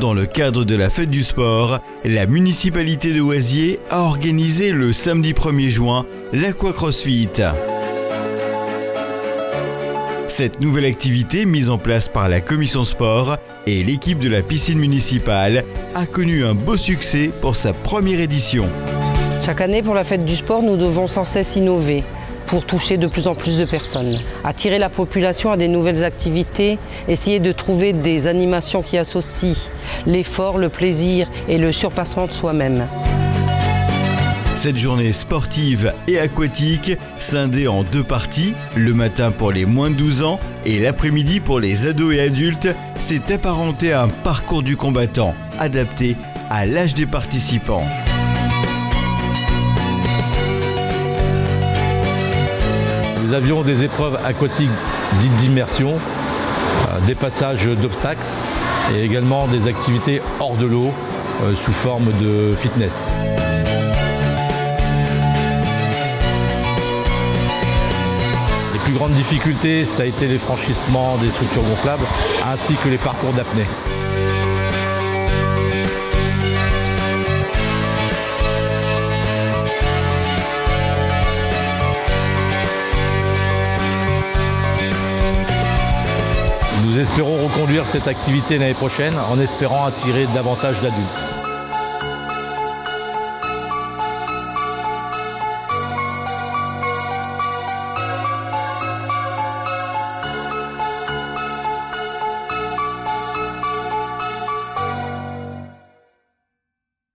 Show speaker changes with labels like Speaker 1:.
Speaker 1: Dans le cadre de la fête du sport, la municipalité de Oisier a organisé le samedi 1er juin l'Aqua CrossFit. Cette nouvelle activité mise en place par la commission sport et l'équipe de la piscine municipale a connu un beau succès pour sa première édition.
Speaker 2: Chaque année, pour la fête du sport, nous devons sans cesse innover pour toucher de plus en plus de personnes. Attirer la population à des nouvelles activités, essayer de trouver des animations qui associent l'effort, le plaisir et le surpassement de soi-même.
Speaker 1: Cette journée sportive et aquatique, scindée en deux parties, le matin pour les moins de 12 ans et l'après-midi pour les ados et adultes, s'est apparenté à un parcours du combattant, adapté à l'âge des participants.
Speaker 3: Nous avions des épreuves aquatiques dites d'immersion, euh, des passages d'obstacles et également des activités hors de l'eau euh, sous forme de fitness. Les plus grandes difficultés, ça a été les franchissements des structures gonflables ainsi que les parcours d'apnée. Nous espérons reconduire cette activité l'année prochaine en espérant attirer davantage d'adultes.